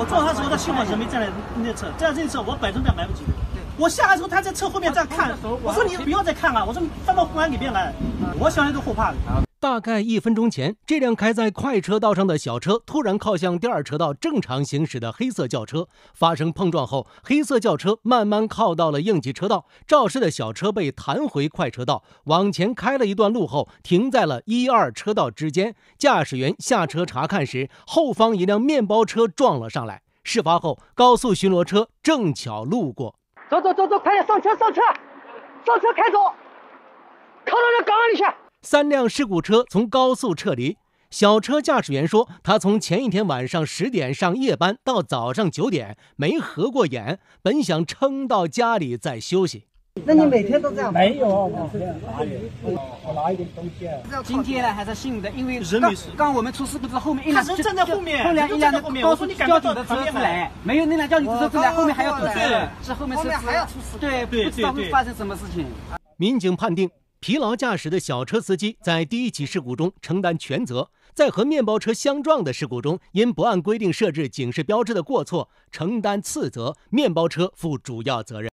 我撞他的时候，他幸好人没站在那侧，站在那侧我百分百来不及。我下来之后，他在车后面这样看，我说你不要再看了，我说翻到公安里面来，我想想都后怕的。大概一分钟前，这辆开在快车道上的小车突然靠向第二车道正常行驶的黑色轿车，发生碰撞后，黑色轿车慢慢靠到了应急车道，肇事的小车被弹回快车道，往前开了一段路后，停在了一二车道之间。驾驶员下车查看时，后方一辆面包车撞了上来。事发后，高速巡逻车正巧路过，走走走走，快点上车上车，上车开走，三辆事故车从高速撤离。小车驾驶员说：“他从前一天晚上十点上夜班到早上九点没合过眼，本想撑到家里再休息。那你每天都这样？没有，我哪里？我拿一点东西。今天呢还是幸运的，因为人没事。刚我们出事故之后，后面一辆他站在后面，后面一辆后面高速交警的车子来，没有那辆交警车子来，后面还要堵车，是后面车子还要出事，对，不知道会发生什么事情。民警判定。疲劳驾驶的小车司机在第一起事故中承担全责，在和面包车相撞的事故中，因不按规定设置警示标志的过错承担次责，面包车负主要责任。